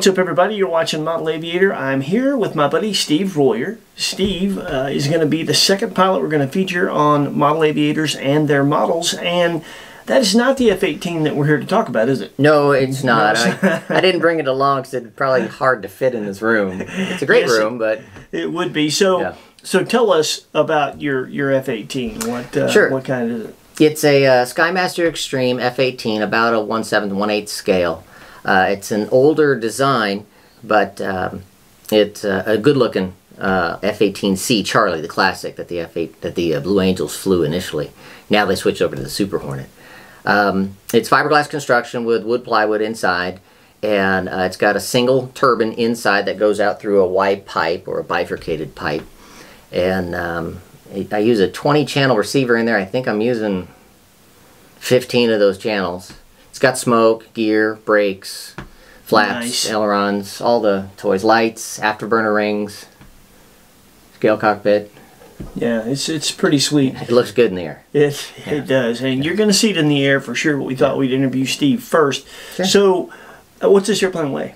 What's up, everybody? You're watching Model Aviator. I'm here with my buddy Steve Royer. Steve uh, is going to be the second pilot we're going to feature on Model Aviators and their models, and that is not the F-18 that we're here to talk about, is it? No, it's not. I, I didn't bring it along because it's probably hard to fit in this room. It's a great Yes, room, but It would be. So, Yeah. so tell us about your your F-18. What uh, Sure. what kind is it? it's a uh, Skymaster Extreme F18, about a 1 7 1 8 scale. Uh, it's an older design, but um, it's uh, a good looking uh, F18C Charlie, the classic that the F8 that the uh, Blue Angels flew initially. Now they switched over to the Super Hornet. Um, it's fiberglass construction with wood plywood inside, and uh, it's got a single turbine inside that goes out through a wide pipe or a bifurcated pipe. And um, I- I use a 20 channel receiver in there. I think I'm using 15 of those channels. It's got smoke, gear, brakes, flaps, Nice. ailerons, all the toys, lights, afterburner rings, scale cockpit. Yeah, it's it's pretty sweet. It looks good in the air. It it does, and you're going to see it in the air for sure. But we thought we'd interview Steve first. Sure. So, uh, what's this airplane weigh?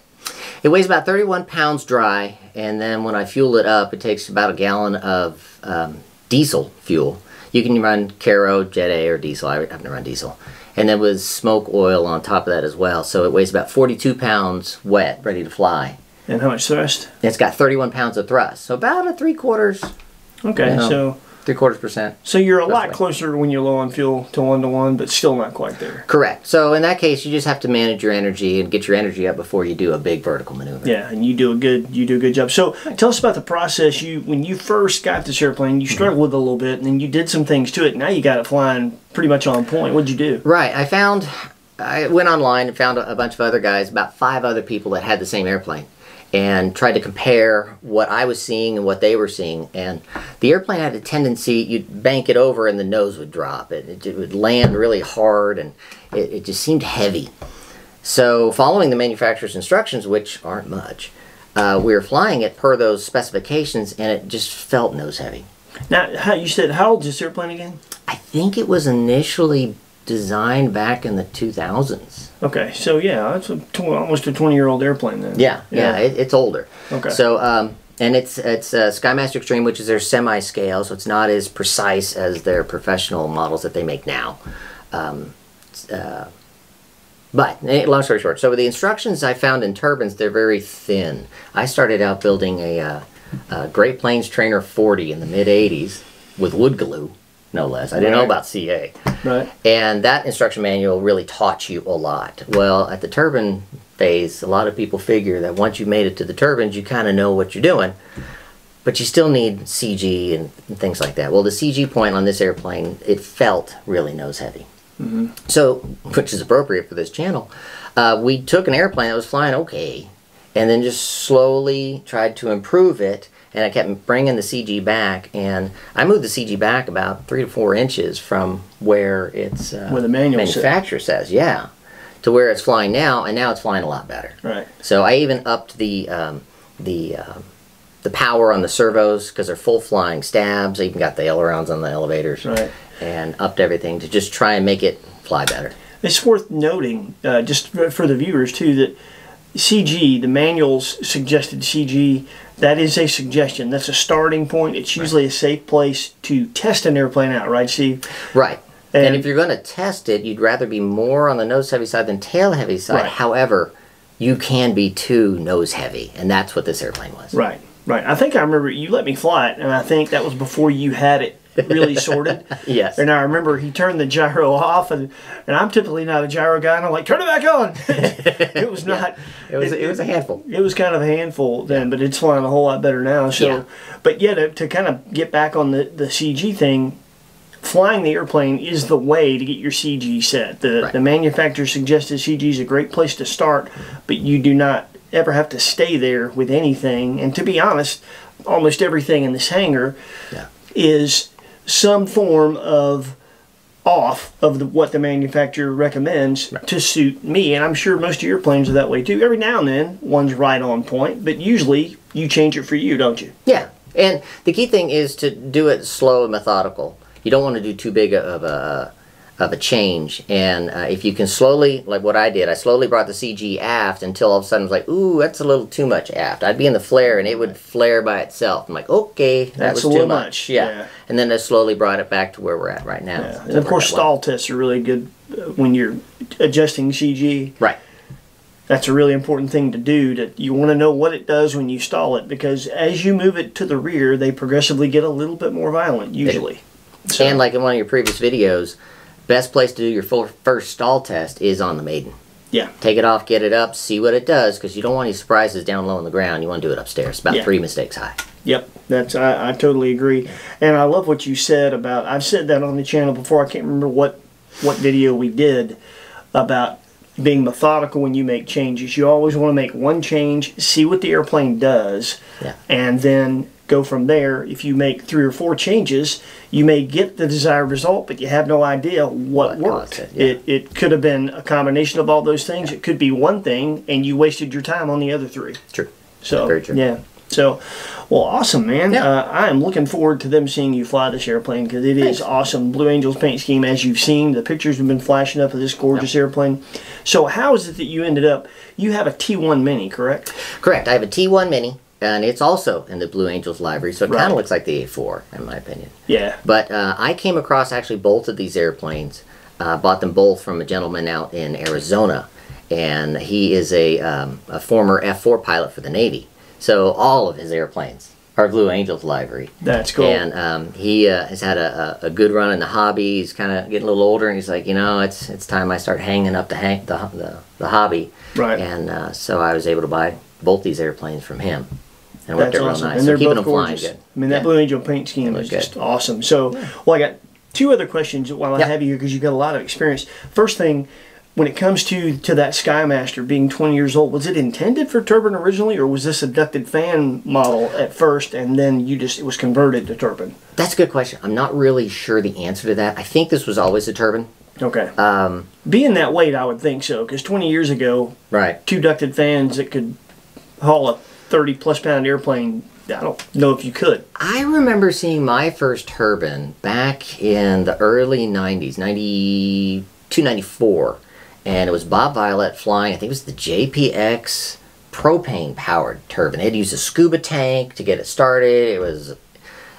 It weighs about 31 pounds dry, and then when I fuel it up, it takes about a gallon of um, diesel fuel. You can run kero, Jet A, or diesel. I happen to run diesel. And then with smoke oil on top of that as well. So it weighs about 42 pounds wet, ready to fly. And how much thrust? It's got 31 pounds of thrust. So about a three quarters, Okay, Yeah. so three quarters percent. so you're a lot closer when you're low on fuel to one to one, but still not quite there. Correct. So in that case, you just have to manage your energy and get your energy up before you do a big vertical maneuver. Yeah, and you do a good you do a good job. So tell us about the process. You when you first got this airplane, you struggled with it a little bit, and then you did some things to it. Now you got it flying pretty much on point. What'd you do? Right. I found, I went online and found a bunch of other guys, about five other people that had the same airplane, and tried to compare what I was seeing and what they were seeing. And the airplane had a tendency, you'd bank it over and the nose would drop. It, it, it would land really hard and it, it just seemed heavy. So, following the manufacturer's instructions, which aren't much, uh, we were flying it per those specifications and it just felt nose heavy. Now, you said how old is this airplane again? I think it was initially designed back in the 2000s. Okay, so yeah, that's a tw- almost a twenty year old airplane then. Yeah, yeah, it, it's older. Okay. So, um, and it's it's uh, Skymaster Extreme, which is their semi-scale, so it's not as precise as their professional models that they make now. Um, uh, but eh, long story short, so the instructions I found in turbines, they're very thin. I started out building a, uh, a Great Planes Trainer 40 in the mid '80s with wood glue, no less. I didn't know about CA. right. And that instruction manual really taught you a lot. Well, at the turbine phase, a lot of people figure that once you made it to the turbines, you kind of know what you're doing. But you still need CG and, and things like that. Well, the CG point on this airplane, it felt really nose heavy. Mm -hmm. So, which is appropriate for this channel. Uh, we took an airplane that was flying okay, and then just slowly tried to improve it. And I kept bringing the CG back, and I moved the CG back about three to four inches from where it's uh, Where the manual manufacturer says, yeah, to where it's flying now, and now it's flying a lot better. Right. So I even upped the um, the um the power on the servos because they're full flying stabs. I even got the ailerons on the elevators, Right. and upped everything to just try and make it fly better. It's worth noting, uh, just for for the viewers too, that CG, the manuals suggested CG, that is a suggestion. That's a starting point. It's usually a safe place to test an airplane out, right, Steve? Right. And, And- if you're going to test it, you'd rather be more on the nose heavy side than tail heavy side. Right. However, you can be too nose heavy, and that's what this airplane was. Right, right. I think I remember you let me fly it, and I think that was before you had it really sorted. Yes. And I remember he turned the gyro off, and and I'm typically not a gyro guy, and I'm like, turn it back on. it was not. It was it was a handful. It was kind of a handful then, but it's flying a whole lot better now. So, Yeah. but yeah, to, to kind of get back on the, the CG thing, flying the airplane is the way to get your CG set. The Right. the manufacturer suggested CG is a great place to start, but you do not ever have to stay there with anything. And to be honest, almost everything in this hangar Yeah. is some form of off of the, what the manufacturer recommends to suit me. And I'm sure most of your planes are that way too. Every now and then, one's right on point, but usually you change it for you, don't you? Yeah, and the key thing is to do it slow and methodical. you don't want to do too big of a of a change. And uh, if you can slowly, like what I did, I slowly brought the CG aft until all of a sudden it was like, ooh, that's a little too much aft. I'd be in the flare and it would flare by itself. I'm like, okay, that That's was a too little much. much, Yeah. yeah. And then I slowly brought it back to where we're at right now. Yeah. And of course, stall tests are really good uh, when you're adjusting CG. Right. That's a really important thing to do. That you want to know what it does when you stall it, because as you move it to the rear, they progressively get a little bit more violent. Usually, So- And like in one of your previous videos, best place to do your full first stall test is on the maiden. yeah, Take it off, get it up, see what it does, because you don't want any surprises down low on the ground. You want to do it upstairs, about Yeah. three mistakes high. Yep, that's I, I totally agree, and I love what you said about. I've said that on the channel before. I can't remember what what video we did about being methodical when you make changes. You always want to make one change, see what the airplane does, Yeah. and then go from there. If you make three or four changes, you may get the desired result, but you have no idea what, What worked. yeah. it it could have been a combination of all those things. It could be one thing, and you wasted your time on the other three. True. So Very true. yeah. So, well, awesome, man. Yeah. Uh, I am looking forward to them seeing you fly this airplane because it is Thanks. awesome. Blue Angels paint scheme, as you've seen, the pictures have been flashing up of this gorgeous airplane. So, how is it that you ended up? You have a T1 Mini, correct? Correct. I have a T1 Mini, and it's also in the Blue Angels livery, so it kind of looks like the A4, in my opinion. Yeah. But uh, I came across actually both of these airplanes. Uh, bought them both from a gentleman out in Arizona, and he is a, um, a former F4 pilot for the Navy. So all of his airplanes are Blue Angels livery. That's cool. And um, he uh, has had a, a, a good run in the hobby. He's kind of getting a little older, and he's like, you know, it's it's time I start hanging up the hang, the, the, the hobby. Right. And uh, so I was able to buy both these airplanes from him. Worked That's out real awesome. nice. And they're keeping both them flying gorgeous. I mean, that Yeah. Blue Angel paint scheme is just awesome. So, well, I got two other questions while I Yeah. have you here because you've got a lot of experience. First thing, when it comes to to that Skymaster being 20 years old, was it intended for turbine originally, or was this a ducted fan model at first, and then you just it was converted to turbine? That's a good question. I'm not really sure the answer to that. I think this was always a turbine. Okay. Um, Being that weight, I would think so, because 20 years ago, right. two ducted fans that could haul a 30 plus pound airplane, I don't know if you could. I remember seeing my first turbine back in the early 90s, 92, 94. And it was Bob Violett flying, I think it was the JPX propane powered turbine. They had to use a scuba tank to get it started. It was,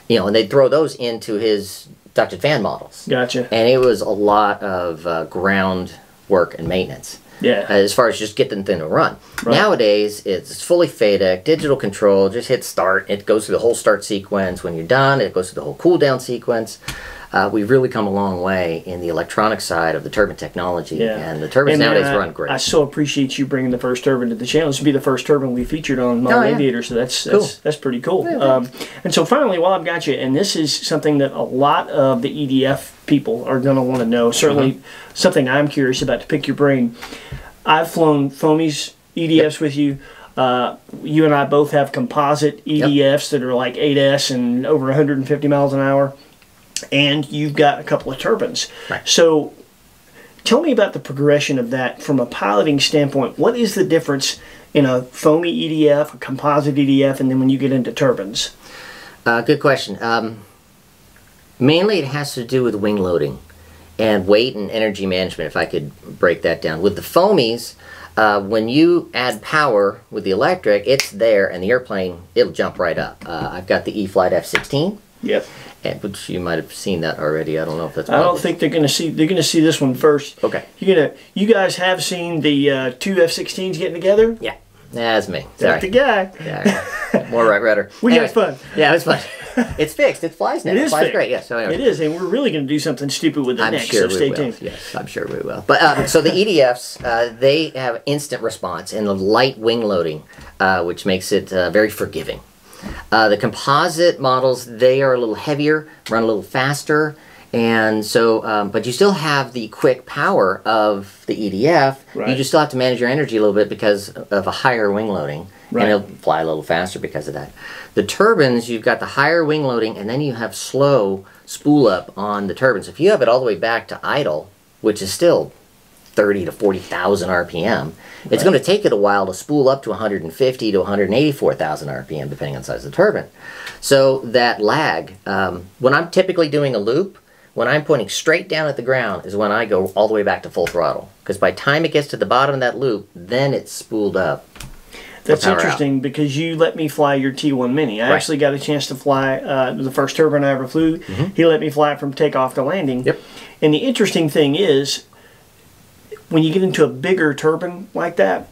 you know, and they'd throw those into his ducted fan models. Gotcha. And it was a lot of uh, ground work and maintenance. Yeah. as far as just getting the thing to run. Right. Nowadays, it's fully FADEC, digital control, just hit start. It goes through the whole start sequence. When you're done, it goes through the whole cool down sequence. Uh, we've really come a long way in the electronic side of the turbine technology, Yeah. and the turbines And, man, nowadays I, run great. I so appreciate you bringing the first turbine to the channel. This will be the first turbine we featured on Model Oh, yeah. Aviator, so that's that's, Cool. that's pretty cool. um, and so finally, while I've got you, and this is something that a lot of the EDF people are going to want to know. Certainly, Uh-huh. something I'm curious about to pick your brain. I've flown Foamy's EDFs with you. Uh, you and I both have composite EDFs that are like 8S and over 150 miles an hour. And you've got a couple of turbines. Right. So Tell me about the progression of that from a piloting standpoint. What is the difference in a foamy EDF, a composite EDF, and then when you get into turbines? Uh, good question. Um, mainly, it has to do with wing loading and weight and energy management. If I could break that down, with the foamies, uh, when you add power with the electric, it's there, and the airplane it'll jump right up. Uh, I've got the E-flite F-16, Yep. and- which you might have seen that already. I don't know if that's. I don't think they're going to see. They're going to see this one first. Okay. You're gonna. You guys have seen the uh, two F-16s getting together. Yeah, that's me. That's the guy. Yeah, more right rudder. We had fun. Yeah, it was fun. it's fixed. It flies now. It is flies fixed. great. Yeah. So anyway. It is, and we're really going to do something stupid with it I'm next. sure so stay will. tuned. Yes, I'm sure we will. But um, so the EDFs, uh, they have instant response and the light wing loading, uh, which makes it uh, very forgiving. Uh, the composite models, they are a little heavier, run a little faster, and so, um, but you still have the quick power of the EDF. You just still have to manage your energy a little bit because of a higher wing loading, Right. and it'll fly a little faster because of that. The turbines, you've got the higher wing loading, and then you have slow spool up on the turbines. If you have it all the way back to idle, which is still 30 to 40,000 RPM, it's going to take it a while to spool up to 150 to 184,000 RPM, depending on the size of the turbine. So that lag, um, when I'm typically doing a loop, when I'm pointing straight down at the ground is when I go all the way back to full throttle. Because by time it gets to the bottom of that loop, then it's spooled up. That's power out. interesting because you let me fly your T1 Mini. I Right. actually got a chance to fly uh, the first turbine I ever flew. He let me fly it from takeoff to landing. Yep. And the interesting thing is, when you get into a bigger turbine like that,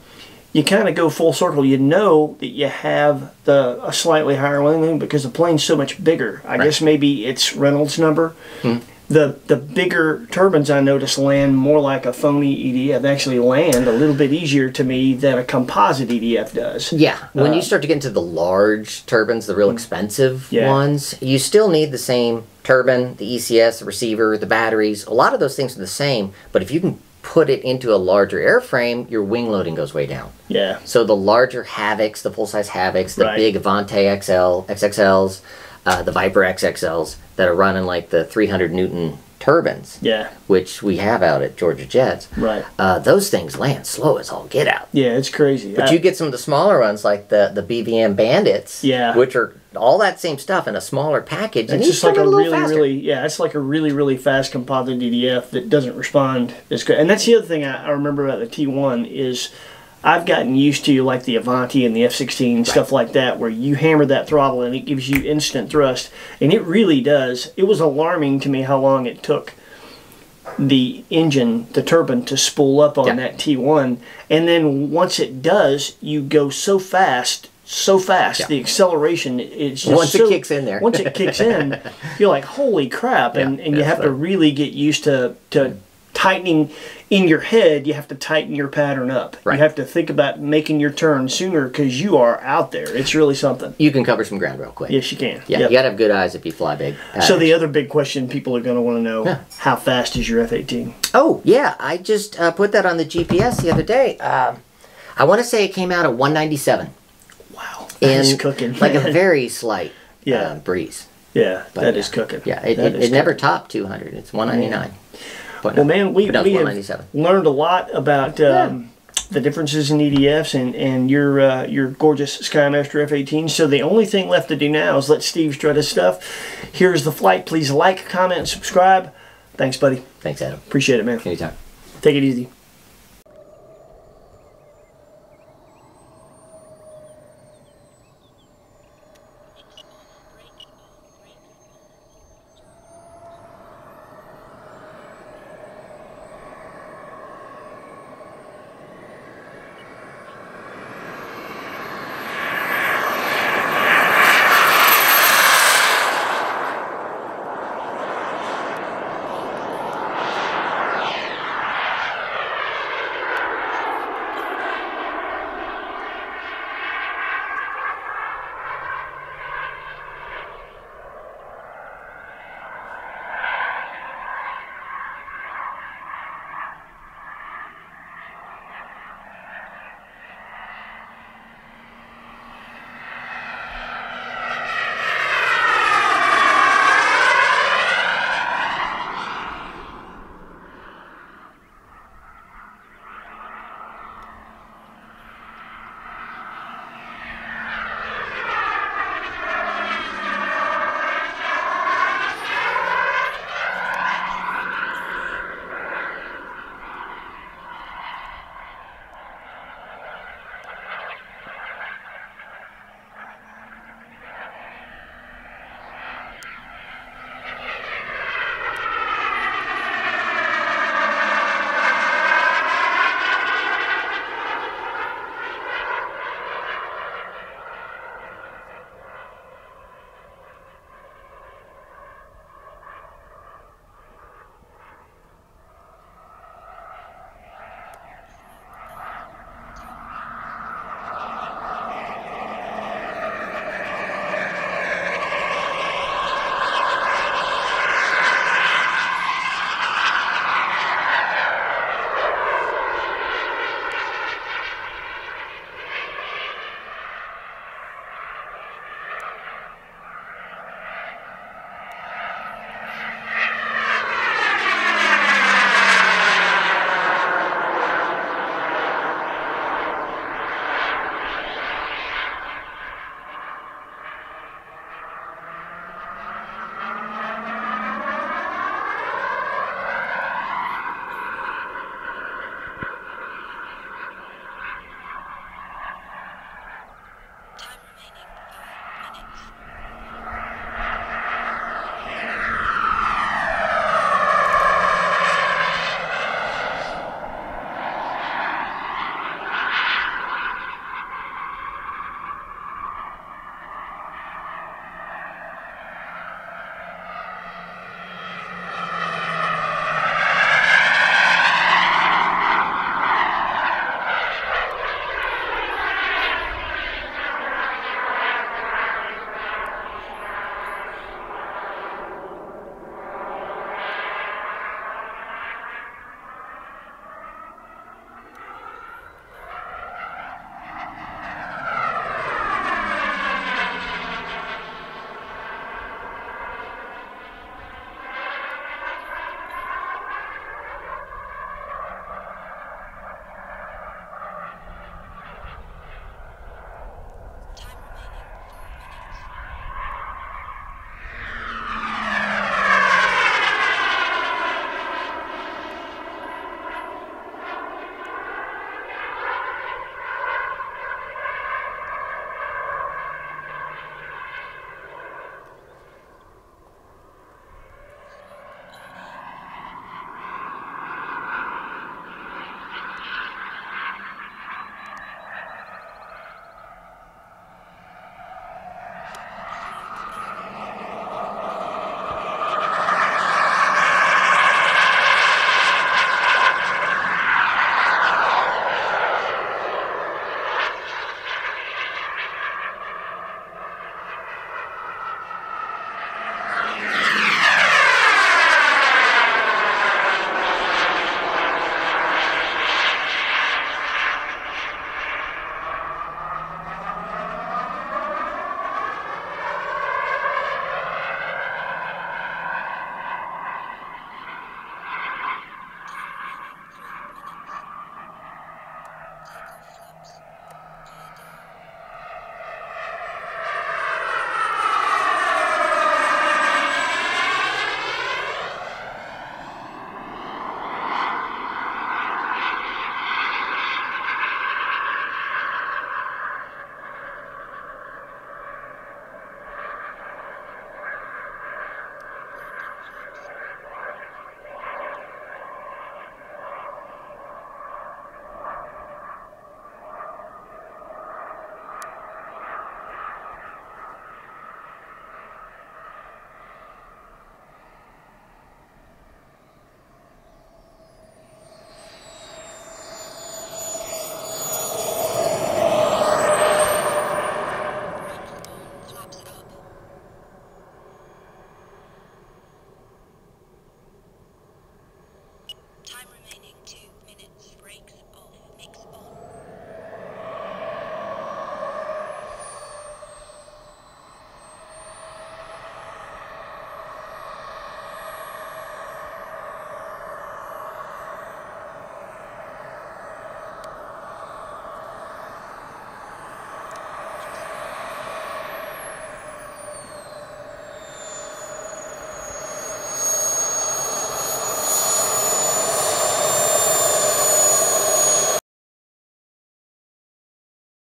you kind of go full circle. You know that you have the a slightly higher landing because the plane's so much bigger. I guess maybe it's Reynolds number. Hmm. The the bigger turbines I notice land more like a foamy EDF. They actually land a little bit easier to me than a composite EDF does. Yeah, when Uh, you start to get into the large turbines, the real expensive Yeah. ones, you still need the same turbine, the ECU, the receiver, the batteries. A lot of those things are the same, but if you can put it into a larger airframe, your wing loading goes way down. Yeah. So the larger Havocs, the full size Havocs, the Right. big Avanti XL, XXLs, uh, the Viper XXLs that are running like the 300 Newton turbines, Yeah. which we have out at Georgia Jets. Right. Uh, those things land slow as all get out. Yeah, it's crazy. But I- you get some of the smaller ones like the the BVM Bandits, Yeah. which are all that same stuff in a smaller package. It's just like still a really, faster. really, yeah, it's like a really, really fast composite EDF that doesn't respond as good. And that's the other thing I, I remember about the T1 is I've gotten used to like the Avanti and the F16 stuff like that, where you hammer that throttle and it gives you instant thrust, and it really does. It was alarming to me how long it took the engine, the turbine, to spool up on Yeah. that T1, and then once it does, you go so fast. So fast, Yeah. the acceleration it's just Once it kicks in there. Once it kicks in, you're like, holy crap! And Yeah, and you have to really get used to to tightening in your head. You have to tighten your pattern up. Right. You have to think about making your turn sooner because you are out there. It's really something. You can cover some ground real quick. Yes, you can. Yeah, Yep. you gotta have good eyes if you fly big. So Uh, the other big question people are going to want to know: Yeah. How fast is your F-18? oh yeah, I just uh, put that on the GPS the other day. Um, I want to say it came out at 197 Wow, in cooking. like a very slight Yeah. uh, breeze. yeah, that yeah. is cooking. Yeah, it, it, it never topped 200. It's 199. But Well, man, we, but no, we have learned a lot about um, the differences in EDFs and, and your uh, your gorgeous Skymaster F-18. So the only thing left to do now is let Steve strut his stuff. Here's the flight. Please like, comment, subscribe. Thanks, buddy. Thanks, Adam. Appreciate it, man. Anytime. Take it easy.